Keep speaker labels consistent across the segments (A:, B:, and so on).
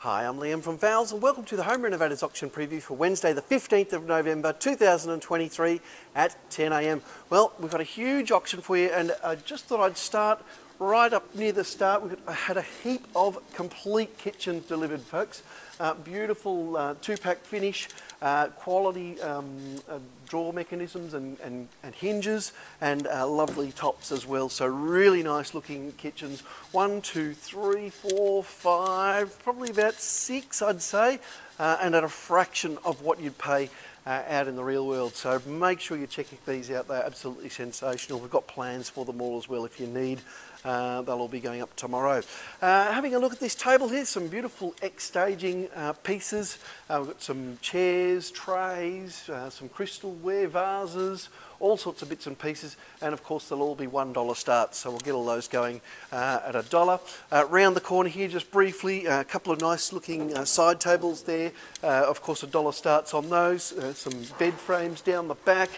A: Hi, I'm Liam from Fowles and welcome to the Home Renovators Auction Preview for Wednesday the 15th of November 2023 at 10am. Well, we've got a huge auction for you and I just thought I'd start right up near the start. We had a heap of complete kitchens delivered, folks. Uh, beautiful uh, two-pack finish, uh, quality um, uh, drawer mechanisms and, and, and hinges, and uh, lovely tops as well. So really nice looking kitchens. One, two, three, four, five, probably about six, I'd say, uh, and at a fraction of what you'd pay uh, out in the real world. So make sure you're checking these out. They're absolutely sensational. We've got plans for them all as well if you need. Uh, they'll all be going up tomorrow. Uh, having a look at this table here, some beautiful X-staging uh, pieces. Uh, we've got some chairs, trays, uh, some crystalware vases, all sorts of bits and pieces, and of course they'll all be $1 starts, so we'll get all those going at a dollar. Round the corner here, just briefly, a couple of nice looking side tables there, of course a dollar starts on those, some bed frames down the back,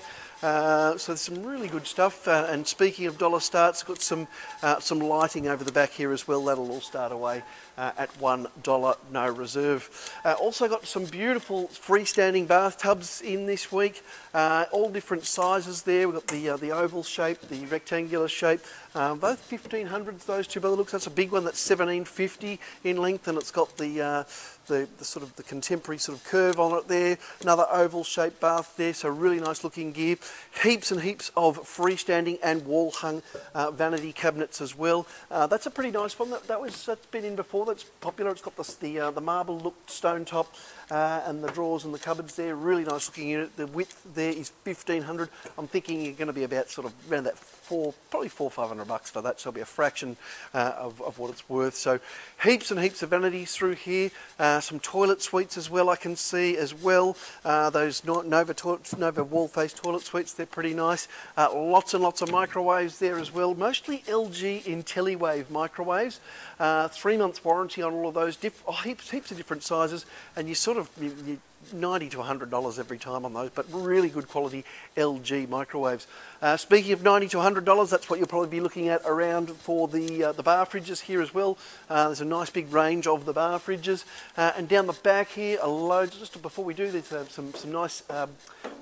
A: uh, so there's some really good stuff. Uh, and speaking of dollar starts, got some uh, some lighting over the back here as well. That'll all start away uh, at one dollar, no reserve. Uh, also got some beautiful freestanding bathtubs in this week. all different sizes there. We've got the the oval shape, the rectangular shape. both 1500s, those two by the looks. That's a big one. That's 1750 in length, and it's got the the, the, sort of the contemporary sort of curve on it there. Another oval shaped bath there, so really nice looking gear. Heaps and heaps of freestanding and wall hung uh, vanity cabinets as well. Uh, that's a pretty nice one. That, that, was that's been in before. That's popular. It's got the the, uh, the marble look stone top uh, and the drawers and the cupboards there. Really nice looking unit. The width there is 1500. I'm thinking you're going to be about sort of around that four, probably four, five hundred bucks for that. So it'll be a fraction uh, of, of what it's worth. So heaps and heaps of vanities through here. Uh, some toilet suites as well. I can see as well. Those Nova toilets, Nova wall face toilet suites. They're pretty nice. Uh, lots and lots of microwaves there as well. Mostly LG IntelliWave microwaves. Uh, three months warranty on all of those. Diff oh, heaps, heaps of different sizes, and you sort of you, you 90 to 100 dollars every time on those but really good quality LG microwaves. Uh, speaking of 90 to 100 dollars that's what you'll probably be looking at around for the uh, the bar fridges here as well. Uh, there's a nice big range of the bar fridges. Uh, and down the back here a load just before we do there's uh, some some nice um,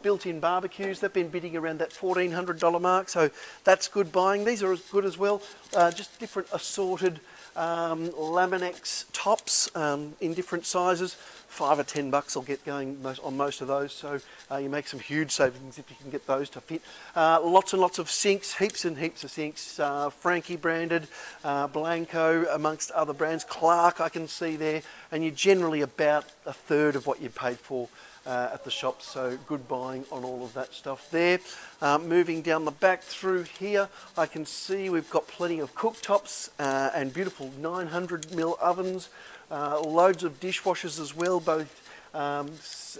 A: built-in barbecues. They've been bidding around that $1400 mark so that's good buying. These are as good as well. Uh, just different assorted um, Laminex tops um, in different sizes. Five or ten bucks will get going most, on most of those. So uh, you make some huge savings if you can get those to fit. Uh, lots and lots of sinks heaps and heaps of sinks. Uh, Franke branded uh, Blanco amongst other brands. Clark I can see there. And you're generally about a third of what you paid for uh, at the shops so good buying on all of that stuff there uh, moving down the back through here I can see we've got plenty of cooktops and beautiful 900 mil ovens uh, loads of dishwashers as well, both um,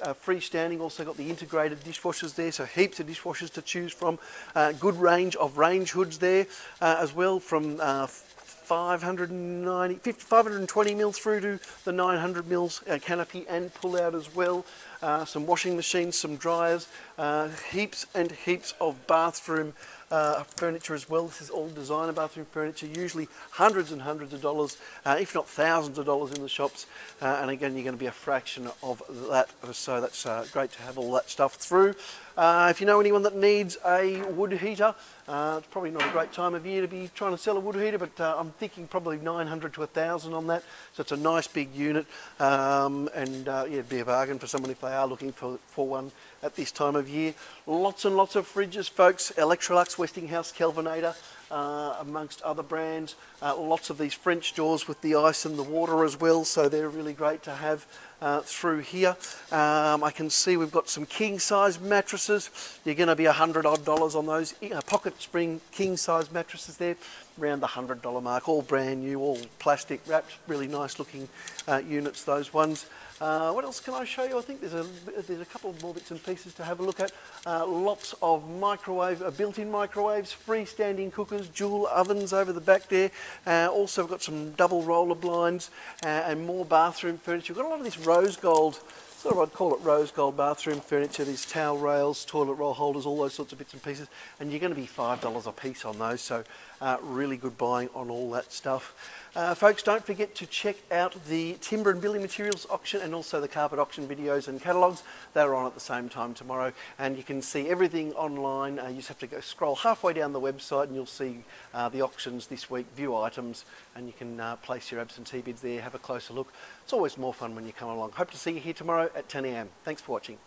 A: uh, freestanding, also got the integrated dishwashers there, so heaps of dishwashers to choose from. Uh, good range of range hoods there uh, as well from uh, 590, 50, 520 mils through to the 900 mils uh, canopy and pull out as well. Uh, some washing machines, some dryers, uh, heaps and heaps of bathroom uh, furniture as well. This is all designer bathroom furniture, usually hundreds and hundreds of dollars, uh, if not thousands of dollars in the shops. Uh, and again, you're going to be a fraction of that. So that's great to have all that stuff through. Uh, if you know anyone that needs a wood heater, uh, it's probably not a great time of year to be trying to sell a wood heater, but uh, I'm thinking probably 900 to 1,000 on that. So it's a nice big unit, um, and uh, yeah, it'd be a bargain for someone if they are looking for, for one at this time of year. Lots and lots of fridges, folks. Electrolux, Westinghouse, Kelvinator, uh, amongst other brands. Uh, lots of these French doors with the ice and the water as well, so they're really great to have uh, through here. Um, I can see we've got some king size mattresses. You're going to be a hundred odd dollars on those uh, pocket spring king size mattresses there, around the hundred dollar mark, all brand new, all plastic wrapped, really nice looking uh, units. Those ones. Uh, what else can I show you? I think there's a, there's a couple more bits and pieces to have a look at. Uh, lots of microwave, built-in microwaves, freestanding cookers, dual ovens over the back there. Also we've got some double roller blinds and more bathroom furniture. We've got a lot of this rose gold sort of I'd call it rose gold bathroom furniture, these towel rails, toilet roll holders, all those sorts of bits and pieces, and you're going to be $5 a piece on those, so Uh, really good buying on all that stuff. Uh, folks, don't forget to check out the timber and building materials auction and also the carpet auction videos and catalogues. They're on at the same time tomorrow, and you can see everything online. Uh, you just have to go scroll halfway down the website, and you'll see uh, the auctions this week, view items, and you can uh, place your absentee bids there, have a closer look. It's always more fun when you come along. Hope to see you here tomorrow at 10 a.m. Thanks for watching.